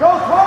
Go,